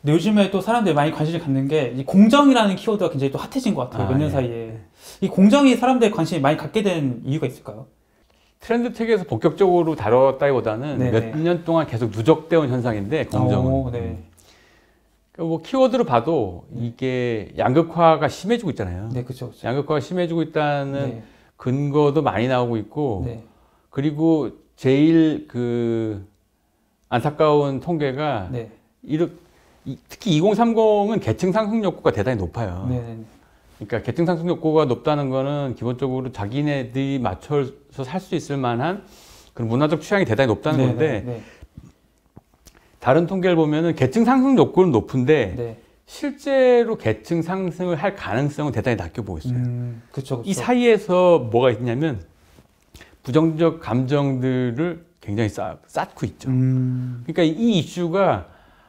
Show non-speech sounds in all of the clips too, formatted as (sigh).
근데 요즘에 또 사람들이 많이 관심을 갖는 게 이 공정이라는 키워드가 굉장히 또 핫해진 것 같아요. 아, 몇년 예. 사이에. 이 공정이 사람들의 관심이 많이 갖게 된 이유가 있을까요? 트렌드 책에서 본격적으로 다뤘다기보다는 네네. 몇년 동안 계속 누적되어 온 현상인데 공정은 오, 네. 그러니까 뭐 키워드로 봐도 이게 양극화가 심해지고 있잖아요. 네, 그쵸. 양극화가 심해지고 있다는 네. 근거도 많이 나오고 있고 네. 그리고 제일 그 안타까운 통계가 네. 이렇- 이- 특히 2030은 계층 상승 욕구가 대단히 높아요. 네. 네. 그러니까 계층 상승 욕구가 높다는 거는 기본적으로 자기네들이 맞춰서 살 수 있을 만한 그런 문화적 취향이 대단히 높다는 네, 건데 네. 다른 통계를 보면은 계층 상승 욕구는 높은데 네. 네. 실제로 계층 상승을 할 가능성은 대단히 낮게 보고 있어요. 음, 그쵸, 그쵸. 이 사이에서 뭐가 있냐면 부정적 감정들을 굉장히 쌓, 쌓고 있죠. 음, 그러니까 이 이슈가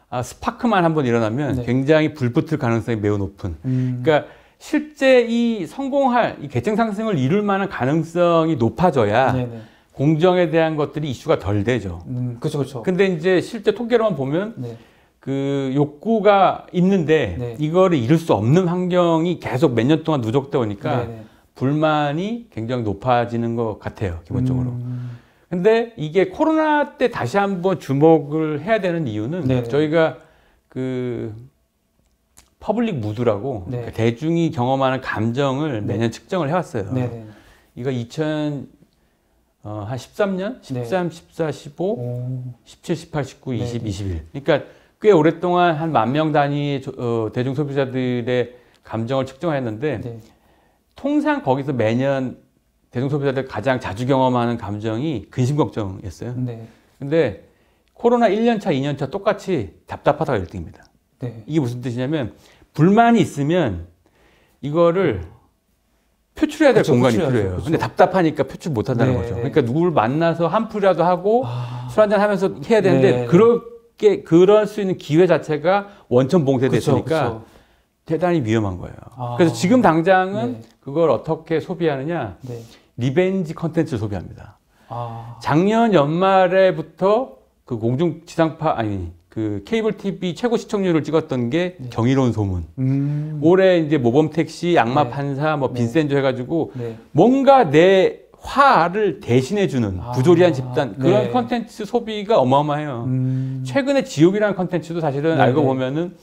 아, 스파크만 한번 일어나면 네. 굉장히 불붙을 가능성이 매우 높은. 음. 그러니까 실제 이 성공할 이 계층 상승을 이룰 만한 가능성이 높아져야 네네. 공정에 대한 것들이 이슈가 덜 되죠. 음, 그쵸, 그쵸. 근데 이제 실제 통계로만 보면 네. 그 욕구가 있는데 네. 이거를 이룰 수 없는 환경이 계속 몇 년 동안 누적되어 오니까 네네. 불만이 굉장히 높아지는 것 같아요, 기본적으로. 음, 근데 이게 코로나 때 다시 한번 주목을 해야 되는 이유는 네네. 저희가 그 public mood라고 네. 그러니까 대중이 경험하는 감정을 네. 매년 측정을 해왔어요. 네네. 이거 2000, 어, 한 13년? 13, 14, 15, 오, 17, 18, 19, 20, 네. 21. 그러니까 꽤 오랫동안 한 만 명 단위의 조- 어, 대중 소비자들의 감정을 측정했는데 네. 통상 거기서 매년 대중 소비자들 가장 자주 경험하는 감정이 근심 걱정이었어요. 네. 근데 코로나 1년 차, 2년 차 똑같이 답답하다가 1등입니다. 네. 이게 무슨 뜻이냐면 불만이 있으면 이거를 표출해야 될 그쵸, 공간이 표출해야죠. 필요해요. 그쵸. 근데 답답하니까 표출 못 한다는 네, 거죠. 네. 그러니까 누구를 만나서 한풀이라도 하고 아, 술 한잔 하면서 해야 되는데 네. 그렇게 그럴 수 있는 기회 자체가 원천 봉쇄됐으니까. 대단히 위험한 거예요. 아. 그래서 지금 당장은 네. 그걸 어떻게 소비하느냐? 네. revenge 컨텐츠를 소비합니다. 아, 작년 연말에부터 그 공중 지상파 아니 그 케이블 TV 최고 시청률을 찍었던 게 네. 경이로운 소문. 음, 올해 이제 모범 택시, 악마 네. 판사, 뭐 네. 빈센조 해가지고 네. 뭔가 내 화를 대신해주는 아, 부조리한 집단 그런 네. 컨텐츠 소비가 어마어마해요. 음, 최근에 지옥이라는 컨텐츠도 사실은 네, 알고 네. 보면은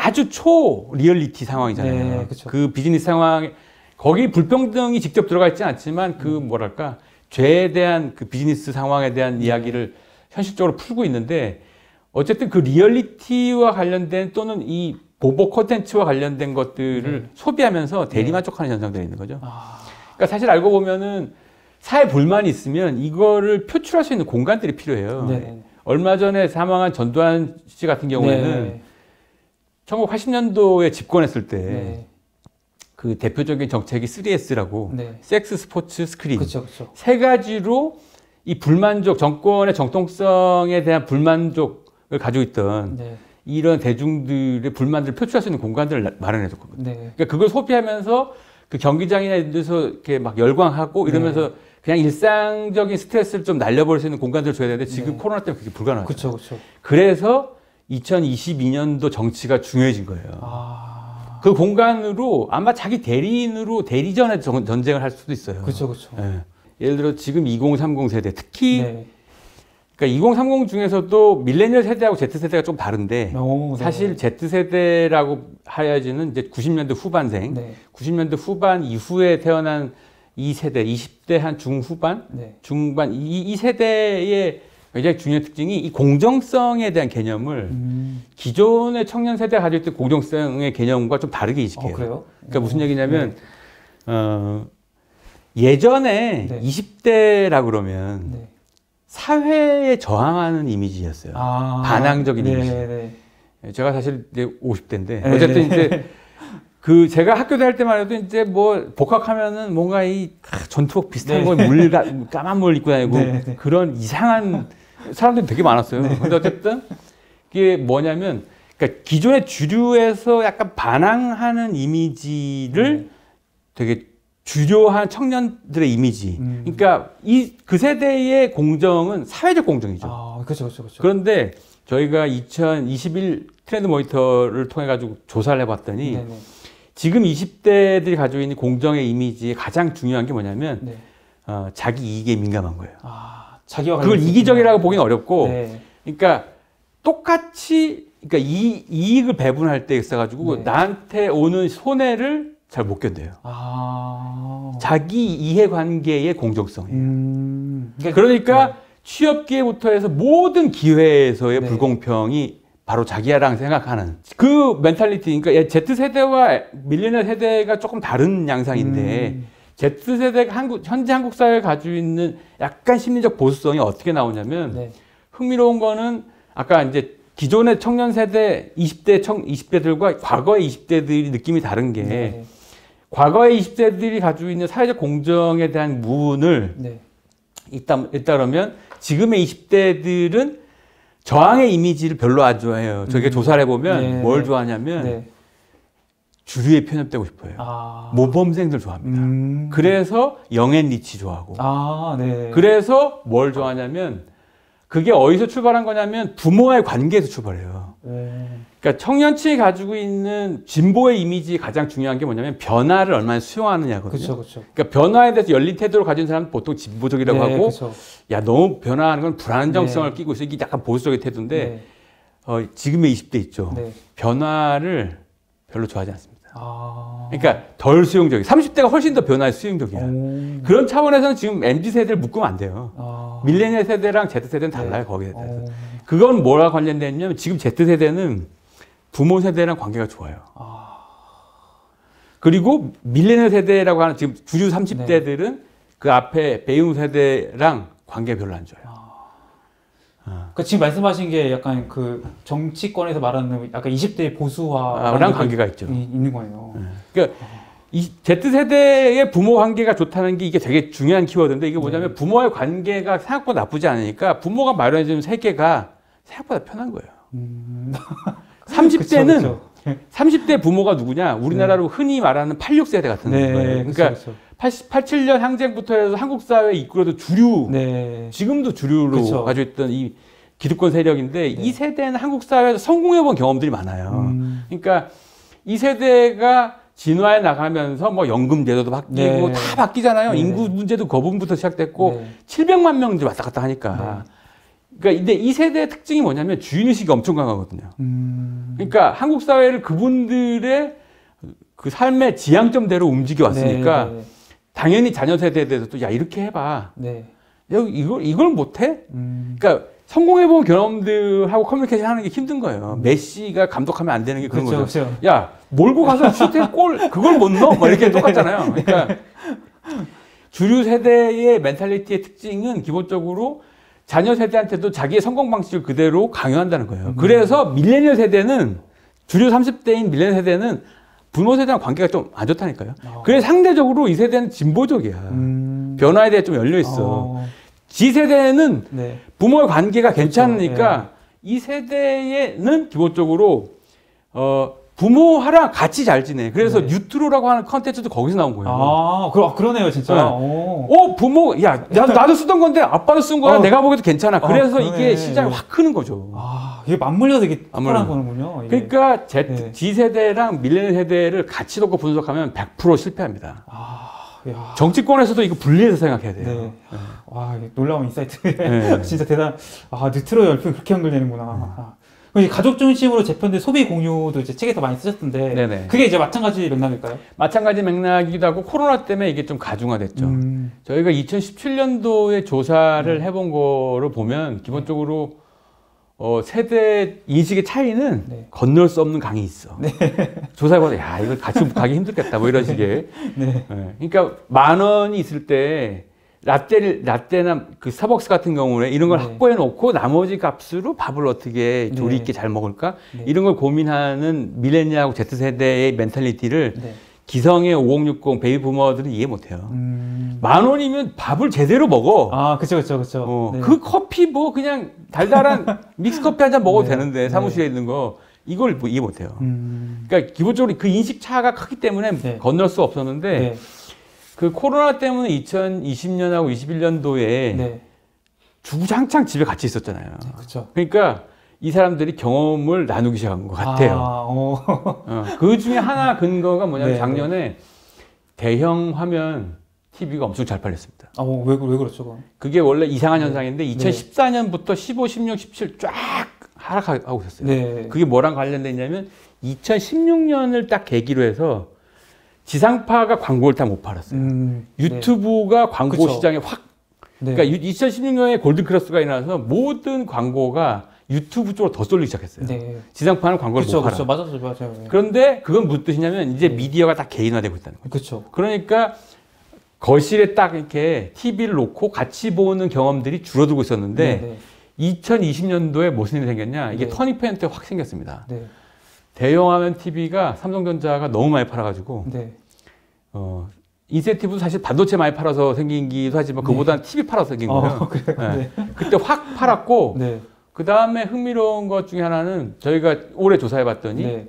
아주 초 리얼리티 상황이잖아요. 네. 그 비즈니스 상황 거기 불평등이 직접 들어가 있지 않지만 그 음. 뭐랄까 죄에 대한 그 비즈니스 상황에 대한 이야기를 현실적으로 풀고 있는데 어쨌든 그 리얼리티와 관련된 또는 이 보복 컨텐츠와 관련된 것들을 소비하면서 대리만족하는 현상들이 있는 거죠. 아, 그러니까 사실 알고 보면은 사회 불만이 있으면 이거를 표출할 수 있는 공간들이 필요해요. 네. 얼마 전에 사망한 전두환 씨 같은 경우에는 네. 1980년도에 집권했을 때 네. 그 대표적인 정책이 3S라고 네. 섹스, 스포츠, 스크린 그쵸, 그쵸. 세 가지로 이 불만족 정권의 정통성에 대한 불만족을 가지고 있던 네. 이런 대중들의 불만들을 표출할 수 있는 공간들을 나- 마련해줬거든요. 네. 그러니까 그걸 소비하면서 그 경기장이나 이런 데서 이렇게 막 열광하고 이러면서 네. 그냥 일상적인 스트레스를 좀 날려버릴 수 있는 공간들을 줘야 되는데 지금 네. 코로나 때문에 그게 불가능하죠. 그쵸, 그쵸. 그래서 2022년도 정치가 중요해진 거예요. 아, 그 공간으로 아마 자기 대리인으로 대리전에 전- 전쟁을 할 수도 있어요. 그쵸, 그쵸. 예. 예를 들어 지금 2030 세대 특히 네. 그러니까 2030 중에서도 밀레니얼 세대하고 Z 세대가 좀 다른데 오, 네. 사실 Z 세대라고 하야지는 이제 90년대 후반생, 네. 90년대 후반 이후에 태어난 이 세대, 20대 한 중후반, 네. 중반 이, 이 세대의 굉장히 중요한 특징이 이 공정성에 대한 개념을 음, 기존의 청년 세대가 가지고 있던 공정성의 개념과 좀 다르게 어, 인식해요. 그래요? 그러니까 무슨 어, 얘기냐면 어, 예전에 네. 20대라 그러면 네. 사회에 저항하는 이미지였어요. 아, 반항적인 네, 이미지. 네. 제가 사실 이제 50대인데 네. 어쨌든 이제 (laughs) 그 제가 학교 다닐 때만 해도 이제 뭐 복학하면은 뭔가 이 아, 전투복 비슷한 네. 거물 까만 물 입고 다니고 네, 네. 그런 이상한 사람들이 되게 많았어요. 근데 어쨌든 이게 뭐냐면 그러니까 기존의 주류에서 약간 반항하는 이미지를 네. 되게 주요한 청년들의 이미지. 음. 그러니까 이 그 세대의 공정은 사회적 공정이죠. 아, 그쵸, 그쵸, 그쵸. 그런데 저희가 2021 트렌드 모니터를 통해 가지고 조사를 해봤더니 네네. 지금 20대들이 가지고 있는 공정의 이미지의 가장 중요한 게 뭐냐면 네. 어, 자기 이익에 민감한 거예요. 아, 자기와 그걸 이기적이라고 보기는 어렵고 네. 그러니까 똑같이 그러니까 이 이익을 배분할 때 있어가지고 네. 나한테 오는 손해를 잘 못 견뎌요. 아. 자기 이해관계의 공정성이에요. 음. 그러니까 취업기회부터 해서 모든 기회에서의 네. 불공평이 바로 자기야랑 생각하는 그 멘탈리티 그러니까 Z세대와 밀레니얼 세대가 조금 다른 양상인데 음. Z세대가 한국 현재 한국 사회가 가지고 있는 약간 심리적 보수성이 어떻게 나오냐면 네. 흥미로운 거는 아까 이제 기존의 청년 세대 20대 청 20대들과 과거의 20대들이 느낌이 다른 게 네. 과거의 20대들이 가지고 있는 사회적 공정에 대한 무운을 네. 있다, 있다 그러면 지금의 20대들은 저항의 이미지를 별로 안 좋아해요. 저게 음. 조사를 해보면 네. 뭘 좋아하냐면 네. 주류에 편협되고 싶어요. 아. 모범생들 좋아합니다. 음. 그래서 영앤 리치 좋아하고 아, 네. 그래서 뭘 좋아하냐면 그게 어디서 출발한 거냐면 부모와의 관계에서 출발해요. 네. 그러니까 청년층이 가지고 있는 진보의 이미지 가장 중요한 게 뭐냐면 변화를 얼마나 수용하느냐거든요. 그렇죠, 그렇죠. 그러니까 변화에 대해서 열린 태도를 가진 사람은 보통 진보적이라고 네, 하고 그렇죠. 야 너무 변화하는 건 불안정성을 네. 끼고 있어 이게 약간 보수적인 태도인데 네. 어, 지금의 20대 있죠. 네. 변화를 별로 좋아하지 않습니다. 아. 그러니까 덜 수용적이. 30대가 훨씬 더 변화에 수용적이야. 오. 그런 차원에서는 지금 MZ 세대를 묶으면 안 돼요. 아. 밀레니얼 세대랑 Z 세대는 달라요 네. 거기에 대해서. 어. 그건 뭐랑 관련돼 있냐면 지금 Z 세대는 부모 세대랑 관계가 좋아요. 아. 그리고 밀레니얼 세대라고 하는 지금 주류 30대들은 네. 그 앞에 베이움 세대랑 관계가 별로 안 좋아요. 그 지금 말씀하신 게 약간 그 정치권에서 말하는 약간 20대 보수화 아, 랑 관계가 있죠. 있는 거예요. 그러니까 이 Z세대의 부모 관계가 좋다는 게 이게 되게 중요한 키워드인데 이게 뭐냐면 네. 부모와의 관계가 생각보다 나쁘지 않으니까 부모가 마련해주는 세계가 생각보다 편한 거예요. 음. (laughs) 30대는 그쵸, 그쵸. 30대 부모가 누구냐? 우리나라로 흔히 말하는 86세대 같은 네, 거예요. 그러니까 그쵸. 80, 87년 항쟁부터 해서 한국 사회에 이끌어도 주류, 네. 지금도 주류로 그쵸. 가지고 있던 이 기득권 세력인데 네. 이 세대는 한국 사회에서 성공해본 경험들이 많아요. 음. 그러니까 이 세대가 진화해 나가면서 뭐 연금 제도도 바뀌고 네. 다 바뀌잖아요. 네. 인구 문제도 그 부분부터 시작됐고 네. 700만 명들이 왔다 갔다 하니까. 그러니까 근데 이 세대의 특징이 뭐냐면 주인의식이 엄청 강하거든요. 음. 그러니까 한국 사회를 그분들의 그 삶의 지향점대로 움직여 왔으니까 네, 네. 당연히 자녀 세대에 대해서도 야 이렇게 해봐. 네. 야 이걸 이걸 못해? 음. 그러니까 성공해본 경험들하고 커뮤니케이션 하는 게 힘든 거예요. 메시가 감독하면 안 되는 게 그런 그렇죠, 거죠. 그렇죠. 야 몰고 가서 슈팅 골 그걸 못 넣어? 뭐 이렇게 똑같잖아요. 그러니까 주류 세대의 mentality의 특징은 기본적으로 자녀 세대한테도 자기의 성공 방식을 그대로 강요한다는 거예요. 음. 그래서 밀레니얼 세대는 주류 30대인 밀레니얼 세대는 부모 세대랑 관계가 좀 안 좋다니까요. 아. 그래서 상대적으로 이 세대는 진보적이야. 음. 변화에 대해 좀 열려 있어. 어. G 세대는 네. 부모의 관계가 괜찮으니까 네. 이 세대에는 기본적으로 어 부모랑 같이 잘 지내. 그래서 네. 뉴트로라고 하는 컨텐츠도 거기서 나온 거예요. 아, 그러, 그러네요, 진짜. 네. 오. 어 부모 야 나, 나도 쓰던 건데 아빠도 쓴 거야. 어. 내가 보기에도 괜찮아. 어, 그래서 그러네. 이게 시장이 확 크는 거죠. 아, 이게 맞물려서 이게. 특별한 거는군요. 이게. 그러니까 Z, 네. 세대랑 밀레니얼 세대를 같이 놓고 분석하면 100% 실패합니다. 아, 야. 정치권에서도 이거 분리해서 생각해야 돼요. 네. 와, 이게 놀라운 insight. 네. (laughs) 진짜 대단. 아, 뉴트로 열풍 그렇게 연결되는구나. 아. 가족 중심으로 재편된 소비 공유도 이제 책에서 많이 쓰셨던데. 네네. 그게 이제 마찬가지 맥락일까요? 마찬가지 맥락이기도 하고 코로나 때문에 이게 좀 가중화됐죠. 음. 저희가 2017년도에 조사를 해본 거를 보면 기본적으로 어, 세대 인식의 차이는 네. 건널 수 없는 강이 있어. 조사해봐도 야 이거 같이 가기 힘들겠다 뭐 이런 식의. (laughs) 네. 예. 그러니까 만 원이 있을 때 라떼를 라떼나 그 스타벅스 같은 경우에 이런 걸 네. 확보해 놓고 나머지 값으로 밥을 어떻게 조리 네. 있게 잘 먹을까 네. 이런 걸 고민하는 밀레니얼하고 Z 세대의 mentality를 네. 기성의 5060 베이비 부머들은 이해 못해요. 음. 만 원이면 밥을 제대로 먹어. 아, 그쵸, 그쵸, 그쵸. 어, 네. 그 커피 뭐 그냥 달달한 (laughs) 믹스 커피 한 잔 먹어도 네. 되는데 사무실에 있는 거 이걸 뭐 이해 못해요. 음. 그러니까 기본적으로 그 인식 차가 크기 때문에 네. 건널 수 없었는데 네. 그 코로나 때문에 2020년하고 21년도에 네. 주구장창 집에 같이 있었잖아요. 그쵸. 그러니까 이 사람들이 경험을 나누기 시작한 것 같아요. 아, 어. 어, 그 중에 하나 근거가 뭐냐면 네, 작년에 대형 화면 TV가 엄청 잘 팔렸습니다. 아, 어, 왜, 왜 그렇죠? 그건? 그게 원래 이상한 네. 현상인데 2014년부터 15, 16, 17 쫙 하락하고 있었어요. 네. 그게 뭐랑 관련돼 있냐면 2016년을 딱 계기로 해서 지상파가 광고를 다 못 팔았어요. 음, 유튜브가 광고 그쵸. 시장에 확 네. 그러니까 2016년에 골든 크로스가 일어나서 모든 광고가 유튜브 쪽으로 더 쏠리기 시작했어요. 네. 지상파는 광고를 그렇죠, 못 팔아. 그렇죠. 맞아요, 맞아요. 네. 그런데 그건 무슨 뜻이냐면 이제 미디어가 다 개인화되고 있다는 거예요. 그렇죠. 그러니까 거실에 딱 이렇게 TV를 놓고 같이 보는 경험들이 줄어들고 있었는데 네, 2020년도에 무슨 일이 생겼냐? 이게 네. 터닝 포인트가 확 생겼습니다. 네, 대형 화면 TV가 삼성전자가 너무 많이 팔아가지고 네. 어, 인센티브도 사실 반도체 많이 팔아서 생긴 기도 하지만 그보다는 TV 팔아서 생긴 거예요. 어. 네. 네. 그때 확 팔았고 네. 그 다음에 흥미로운 것 중에 하나는 저희가 올해 조사해봤더니 네.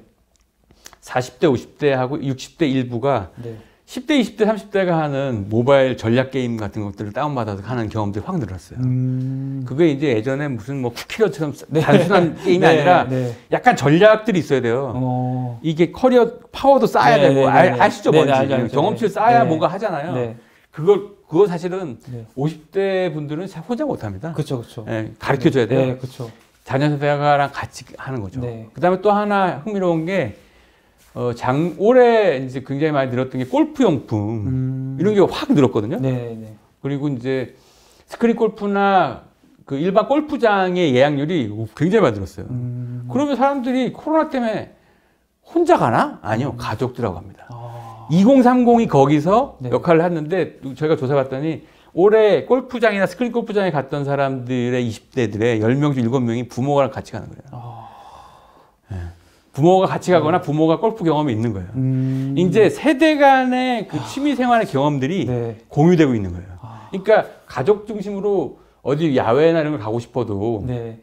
40대, 50대하고 60대 일부가 네. 10대, 20대, 30대가 하는 모바일 전략 게임 같은 것들을 다운받아서 하는 경험들이 확 늘었어요. 음. 그게 이제 예전에 무슨 뭐 쿠키런처럼 네. 단순한 (laughs) 게임이 네, 아니라 네. 약간 전략들이 있어야 돼요. 어. 이게 커리어 파워도 쌓아야 네, 되고 네, 알, 네. 아시죠 네, 뭔지 네, 알죠, 알죠. 경험치를 네. 쌓아야 네. 뭔가 하잖아요. 네. 그걸 그거 사실은 네. 50대 분들은 잘 혼자 못합니다. 그렇죠, 그렇죠. 예, 가르쳐 줘야 돼요. 네, 그렇죠. 자녀 세대가랑 같이 하는 거죠. 네. 그다음에 또 하나 흥미로운 게 어, 장 올해 이제 굉장히 많이 늘었던 게 골프 용품 음. 이런 게 확 늘었거든요. 네, 네. 그리고 이제 스크린 골프나 그 일반 골프장의 예약률이 굉장히 많이 늘었어요. 음. 그러면 사람들이 코로나 때문에 혼자 가나? 아니요, 가족들하고 갑니다. 아. 2030이 거기서 네. 역할을 했는데 저희가 조사해봤더니 올해 골프장이나 스크린 골프장에 갔던 사람들의 20대들의 10명 중 7명이 부모랑 같이 가는 거예요. 아. 부모가 같이 가거나 부모가 골프 경험이 있는 거예요. 음. 이제 세대 간의 그 취미 생활의 경험들이 네. 공유되고 있는 거예요. 아. 그러니까 가족 중심으로 어디 야외나 이런 걸 가고 싶어도 네.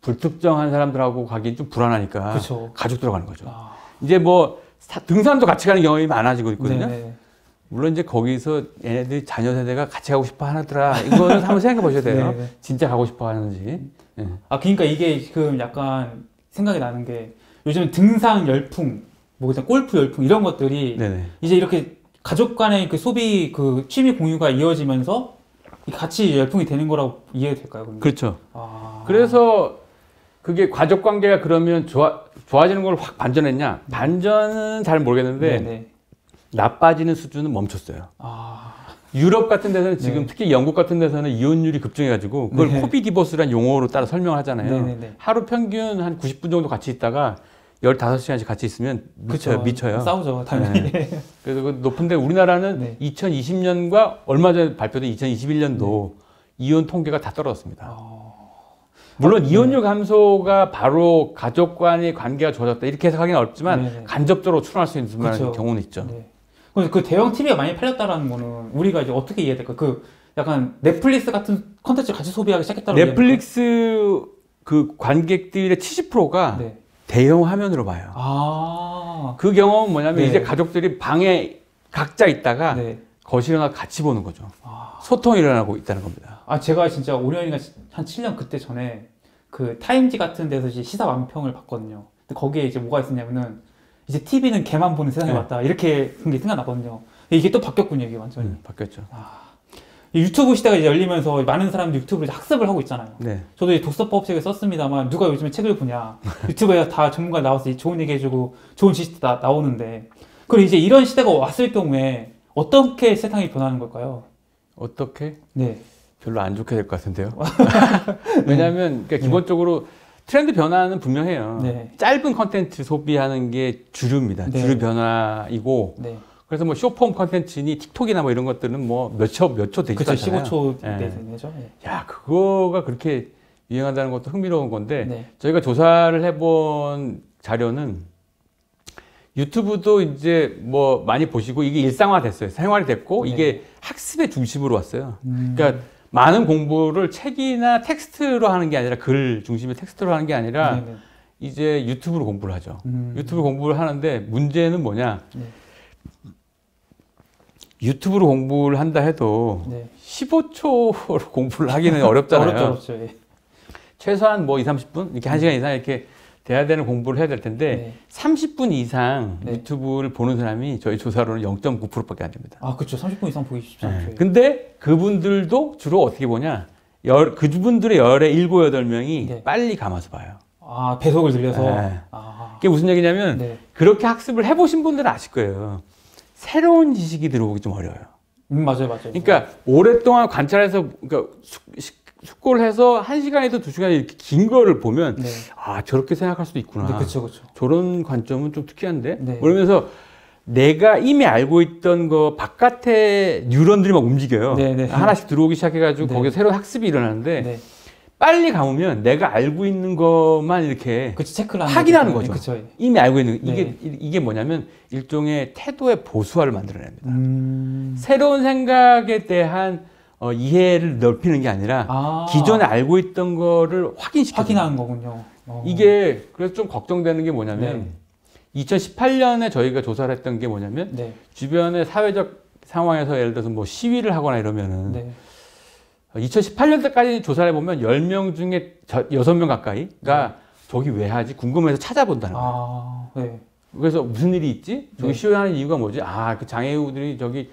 불특정한 사람들하고 가기 좀 불안하니까 그렇죠. 가족들하고 가는 거죠. 아. 이제 뭐 사- 등산도 같이 가는 경험이 많아지고 있거든요. 네, 네. 물론 이제 거기서 얘네들 자녀 세대가 같이 가고 싶어 하더라. 이거는 한번 생각해 보셔야 (laughs) 돼요. 네, 네. 진짜 가고 싶어 하는지. 예. 아, 그러니까 이게 지금 약간 생각이 나는 게 요즘 등산 열풍, 뭐 일단 골프 열풍 이런 것들이 네네. 이제 이렇게 가족 간의 그 소비 그 취미 공유가 이어지면서 같이 열풍이 되는 거라고 이해될까요? 그러면? 그렇죠. 아. 그래서 그게 가족 관계가 그러면 좋아, 좋아지는 걸 확 반전했냐? 반전은 잘 모르겠는데 네, 네. 나빠지는 수준은 멈췄어요. 아. 유럽 같은 데서는 지금 네. 특히 영국 같은 데서는 이혼율이 급증해가지고 그걸 네. 코비 디보스란 용어로 따라 설명을 하잖아요. 네, 네, 네. 하루 평균 한 90분 정도 같이 있다가 15시간씩 같이 있으면 미쳐요. 그쵸. 미쳐요. 싸우죠, 당연히. 그래서 그 높은데 우리나라는 네. 2020년과 얼마 전에 발표된 2021년도 이혼 통계가 다 떨어졌습니다. 어. 물론 네. 이혼율 감소가 바로 가족 간의 관계가 좋아졌다 이렇게 해석하기는 어렵지만 네, 네. 간접적으로 추론할 수 있는 그쵸. 경우는 있죠. 네. 그럼 그 대형 TV가 많이 팔렸다라는 거는 우리가 이제 어떻게 이해해야 될까? 그 약간 넷플릭스 같은 컨텐츠를 같이 소비하기 시작했다고 넷플릭스 그 관객들의 70%가 네. 대형 화면으로 봐요. 아. 그 경험은 뭐냐면 네. 이제 가족들이 방에 각자 있다가 네. 거실에 나 같이 보는 거죠. 아. 소통이 일어나고 있다는 겁니다. 아 제가 진짜 5년인가 한 7년 그때 전에 그 타임지 같은 데서 시사 완평을 봤거든요. 근데 거기에 이제 뭐가 있었냐면은 이제 TV는 걔만 보는 세상이 네. 왔다 이렇게 게 생각나거든요. 이게 또 바뀌었군요 이게 완전히. 음, 바뀌었죠. 이 유튜브 시대가 이제 열리면서 많은 사람들이 유튜브를 학습을 하고 있잖아요. 네. 저도 이 독서법 책을 썼습니다만 누가 요즘에 책을 보냐 (laughs) 유튜브에 다 전문가 나와서 좋은 얘기 해주고 좋은 지식도 나, 나오는데 그리고 이제 이런 시대가 왔을 경우에 어떻게 세상이 변하는 걸까요? 어떻게? 네, 별로 안 좋게 될 것 같은데요. (laughs) (laughs) 왜냐하면 그러니까 기본적으로 트렌드 변화는 분명해요. 네. 짧은 컨텐츠 소비하는 게 주류입니다. 네. 주류 변화이고 네, 그래서 뭐 쇼폼 컨텐츠니 틱톡이나 뭐 이런 것들은 뭐 몇 초 몇 초 되지도 그렇죠. 않잖아요. 15초 네. 되죠. 네. 야 그거가 그렇게 유행한다는 것도 흥미로운 건데 네. 저희가 조사를 해본 자료는 유튜브도 이제 뭐 많이 보시고 이게 일상화 됐어요. 생활이 됐고 네. 이게 학습의 중심으로 왔어요. 음. 그러니까 많은 공부를 책이나 텍스트로 하는 게 아니라 글 중심의 텍스트로 하는 게 아니라 네, 네. 이제 유튜브로 공부를 하죠. 음. 유튜브 공부를 하는데 문제는 뭐냐? 네. 유튜브로 공부를 한다 해도 네. 15초로 (laughs) 공부를 하기는 어렵잖아요. 어렵죠, 어렵죠. 예. 최소한 뭐 2, 30분 이렇게 1시간 이상 이렇게 돼야 되는 공부를 해야 될 텐데 네. 30분 이상 네. 유튜브를 보는 사람이 저희 조사로는 0.9%밖에 안 됩니다. 아, 그렇죠. 30분 이상 보기 쉽지 네. 않죠. 근데 그분들도 주로 어떻게 보냐? 열, 그분들의 열의 7, 8명이 네. 빨리 감아서 봐요. 아, 배속을 늘려서. 네. 아. 그게 무슨 얘기냐면 네. 그렇게 학습을 해보신 분들은 아실 거예요. 새로운 지식이 들어오기 좀 어려워요. 음, 맞아요, 맞아요. 그러니까 오랫동안 관찰해서 그러니까 숙, 숙고를 해서 한 시간에도 두 시간 이렇게 긴 거를 보면 네. 아 저렇게 생각할 수도 있구나. 네, 그렇죠, 그렇죠. 저런 관점은 좀 특이한데. 네. 그러면서 내가 이미 알고 있던 거 바깥에 뉴런들이 막 움직여요. 네, 네. 하나씩 들어오기 시작해가지고 네. 거기서 새로운 학습이 일어나는데 네. 빨리 감으면 내가 알고 있는 것만 이렇게 그렇죠. 체크를 하는 확인하는 거죠. 그렇죠. 이미 알고 있는 네. 이게 이게 뭐냐면 일종의 태도의 보수화를 만들어냅니다. 음. 새로운 생각에 대한 어, 이해를 넓히는 게 아니라 아. 기존에 알고 있던 거를 확인시켜 확인하는 거군요. 어. 이게 그래서 좀 걱정되는 게 뭐냐면 네. 2018년에 저희가 조사를 했던 게 뭐냐면 네. 주변의 사회적 상황에서 예를 들어서 뭐 시위를 하거나 이러면은 네. 2018년 때까지 조사를 해보면 10명 중에 저- 6명 가까이가 저기 왜 하지 궁금해서 찾아본다는 거예요. 아, 네. 그래서 무슨 일이 있지? 저기 네. 시위하는 이유가 뭐지? 아, 그 장애우들이 저기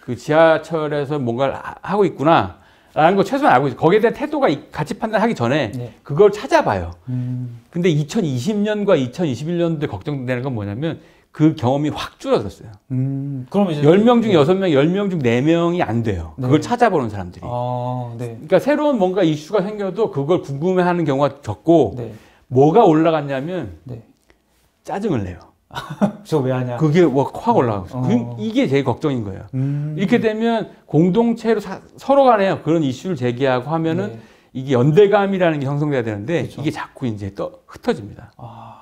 그 지하철에서 뭔가를 하- 하고 있구나. 라는 거 최소한 알고 있어요. 거기에 대한 태도가 이- 가치 판단하기 전에 네. 그걸 찾아봐요. 음. 근데 2020년과 2021년도에 걱정되는 건 뭐냐면 그 경험이 확 줄어들었어요. 음. 그러면 이제 10명 중 6명, 10명 중 4명이 안 돼요. 그걸 네. 찾아보는 사람들이. 아, 네. 그러니까 새로운 뭔가 이슈가 생겨도 그걸 궁금해 하는 경우가 적고 네. 뭐가 올라갔냐면 네. 짜증을 내요. (laughs) 저 왜 하냐? 그게 뭐확 올라가고 있어요. 어. 그- 이게 제일 걱정인 거예요. 음. 이렇게 되면 공동체로 사- 서로 간에 그런 이슈를 제기하고 하면은 네. 이게 연대감이라는 게 형성돼야 되는데 그쵸. 이게 자꾸 이제 또 흩어집니다. 아,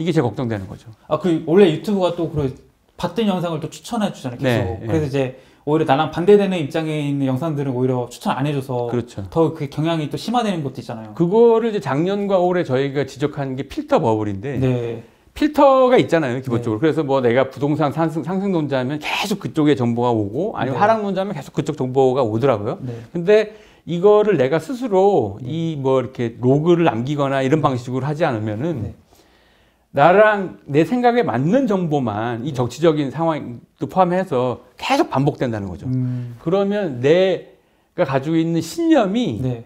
이게 제일 걱정되는 거죠. 아, 그 원래 유튜브가 또 그런 봤던 영상을 또 추천해 주잖아요. 계속. 네, 그래서 이제 오히려 나랑 반대되는 입장에 있는 영상들은 오히려 추천 안 해줘서 그렇죠. 더 그 경향이 또 심화되는 것도 있잖아요. 그거를 이제 작년과 올해 저희가 지적한 게 필터 버블인데 네. 필터가 있잖아요 기본적으로 그래서 뭐 내가 부동산 상승, 상승론자면 계속 그쪽에 정보가 오고 아니면 네. 하락론자면 계속 그쪽 정보가 오더라고요 네. 근데 이거를 내가 스스로 이 뭐 이렇게 로그를 남기거나 이런 방식으로 하지 않으면은 네. 나랑 내 생각에 맞는 정보만 이 정치적인 상황도 포함해서 계속 반복된다는 거죠 음. 그러면 내가 가지고 있는 신념이 네.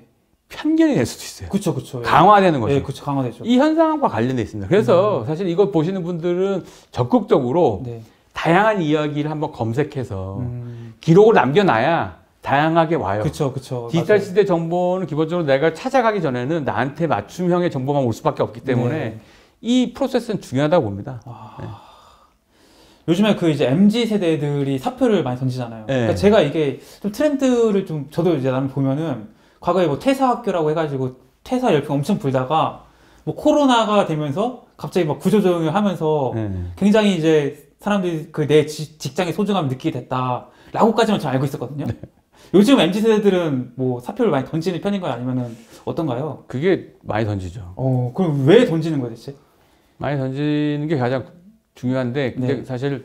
편견이 될 수도 있어요 그쵸, 그쵸. 강화되는 거죠 네, 그쵸, 강화되죠. 이 현상과 관련돼 있습니다. 그래서 사실 이거 보시는 분들은 적극적으로 네. 다양한 이야기를 한번 검색해서 음. 기록을 남겨놔야 다양하게 와요. 그쵸, 그쵸. 디지털 맞아요. 시대 정보는 기본적으로 내가 찾아가기 전에는 나한테 맞춤형의 정보만 올 수밖에 없기 때문에 네. 이 프로세스는 중요하다고 봅니다. 아. 요즘에 그 이제 MZ 세대들이 사표를 많이 던지잖아요. 네. 그러니까 제가 이게 좀 트렌드를 좀 저도 이제 나름 보면은 과거에 뭐 퇴사 학교라고 해가지고 퇴사 열풍 엄청 불다가 뭐 코로나가 되면서 갑자기 막 구조조정을 하면서 네. 굉장히 이제 사람들이 그 내 직장의 소중함을 느끼게 됐다라고까지만 좀 알고 있었거든요. 네. 요즘 MZ 세대들은 뭐 사표를 많이 던지는 편인가요? 아니면은 어떤가요? 그게 많이 던지죠. 어, 그럼 왜 던지는 거예요, 대체? 많이 던지는 게 가장 중요한데 근데 네. 사실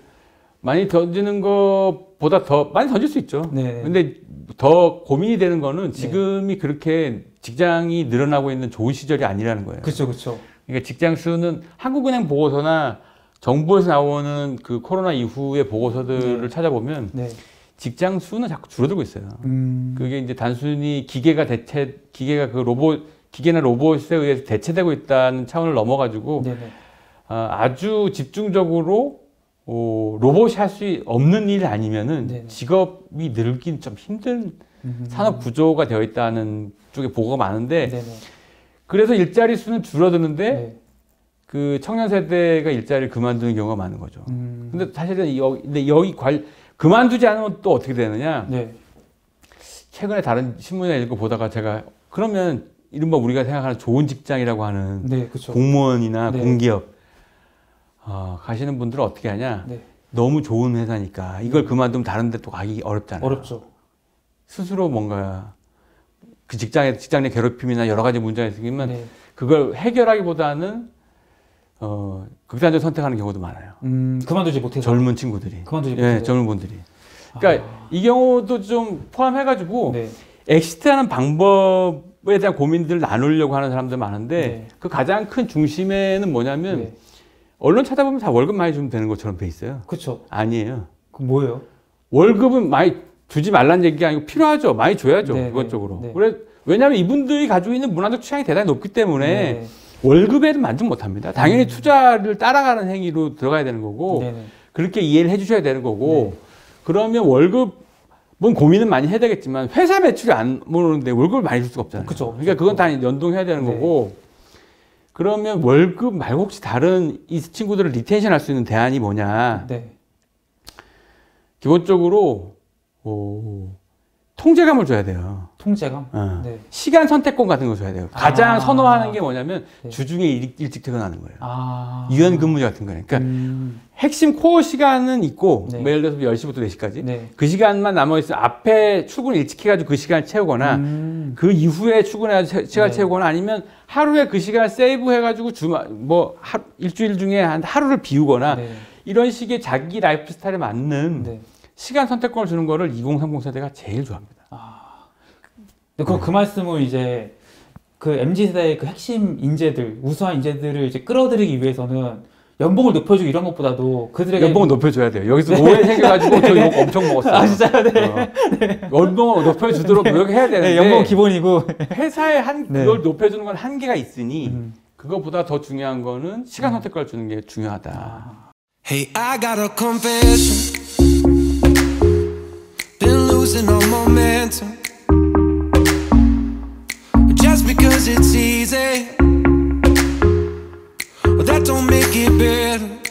많이 던지는 것보다 더 많이 던질 수 있죠. 네. 근데 더 고민이 되는 거는 지금이 그렇게 직장이 늘어나고 있는 좋은 시절이 아니라는 거예요. 그쵸, 그쵸. 그러니까 직장 수는 한국은행 보고서나 정부에서 나오는 그 코로나 이후의 보고서들을 찾아보면 네. 직장 수는 자꾸 줄어들고 있어요. 음. 그게 이제 단순히 기계가 대체, 기계가 그 로봇, 기계나 로봇에 의해서 대체되고 있다는 차원을 넘어가지고 네네. 아, 아주 집중적으로 어, 로봇이 할 수 없는 일 아니면은 네네. 직업이 늘긴 좀 힘든 음. 산업 구조가 되어 있다는 쪽에 보고가 많은데 네네. 그래서 일자리 수는 줄어드는데 네. 그 청년 세대가 일자리를 그만두는 경우가 많은 거죠. 음. 근데 사실은 여기, 근데 여기 관 그만두지 않으면 또 어떻게 되느냐? 네. 최근에 다른 신문에 읽고 보다가 제가 그러면 이른바 우리가 생각하는 좋은 직장이라고 하는 네, 그렇죠. 공무원이나 네. 공기업 어, 가시는 분들은 어떻게 하냐? 네. 너무 좋은 회사니까 이걸 그만두면 다른 데 또 가기 어렵잖아요. 어렵죠. 스스로 뭔가 그 직장에 직장 내 괴롭힘이나 여러 가지 문제가 생기면 네. 그걸 해결하기보다는 어, 극단적 선택하는 경우도 많아요. 음, 그만두지 못해서. 젊은 친구들이. 그만두지 예, 못해서. 젊은 분들이. 그러니까 이 경우도 좀 포함해가지고 네. exit하는 방법 월급에 대한 고민들을 나누려고 하는 사람들 많은데 네. 그 가장 큰 중심에는 뭐냐면 네. 언론 찾아보면 다 월급 많이 주면 되는 것처럼 돼 있어요. 그렇죠. 아니에요. 그 뭐예요? 월급은 많이 주지 말라는 얘기가 아니고 필요하죠. 많이 줘야죠. 네, 기본적으로. 네. 그래 왜냐하면 이분들이 가지고 있는 문화적 취향이 대단히 높기 때문에 네. 월급에는 만족 못합니다. 당연히 투자를 따라가는 행위로 들어가야 되는 거고. 그렇게 이해를 해주셔야 되는 거고 네. 그러면 월급 은 고민은 많이 해야 되겠지만 회사 매출이 안 오르는데 월급을 많이 줄 수가 없잖아요. 그쵸, 그러니까 그건 다 연동해야 되는 네. 거고 그러면 월급 말고 혹시 다른 이 친구들을 retention 할 수 있는 대안이 뭐냐? 네. 기본적으로 오, 통제감을 줘야 돼요. 통제감. 어. 네. 시간 선택권 같은 거 줘야 돼요. 가장 아. 선호하는 게 뭐냐면 네. 주중에 일, 일찍 퇴근하는 거예요. 아. 유연 근무제 같은 거예요. 그러니까 음. 핵심 core 시간은 있고 네. 뭐 예를 들어서 10시부터 4시까지 네. 그 시간만 남아 있으면 앞에 출근 일찍 해가지고 그 시간을 채우거나 음. 그 이후에 출근해서 시간 네. 채우거나 아니면 하루에 그 시간 save 해가지고 주말 뭐 하, 일주일 중에 한 하루를 비우거나 네. 이런 식의 자기 라이프 스타일에 맞는 네. 시간 선택권을 주는 거를 2030 세대가 제일 좋아합니다. 근데 그, 그 말씀을 이제 그 MZ 세대의 그 핵심 인재들, 우수한 인재들을 이제 끌어들이기 위해서는 연봉을 높여주고 이런 것보다도 그들에게 연봉을 높여줘야 돼요. 여기서 오해 생겨가지고 저 욕 엄청 먹었어요. 아 진짜요? 네. 어. 연봉을 높여주도록 노력해야 되는데 네, 연봉 기본이고. 회사에 한 네. 그걸 높여주는 건 한계가 있으니 음. 그것보다 더 중요한 거는 시간 선택권을 주는 게 중요하다. losing all momentum. Just because it's easy Well, that don't make it better.